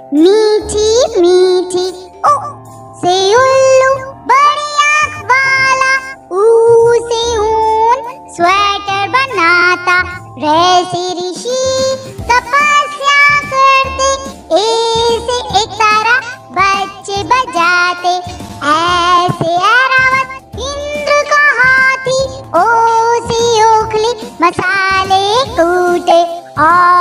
मीठी मीठी, ओ, से उल्लू बड़ी आँख वाला ऊ से ऊन, स्वेटर बनाता रे से ऋषि, तपस्या करते ए से एक तारा बच्चे बजाते, ऐसे ऐरावत इंद्र का हाथी, ओ, से ओखली मसाले कूटे, और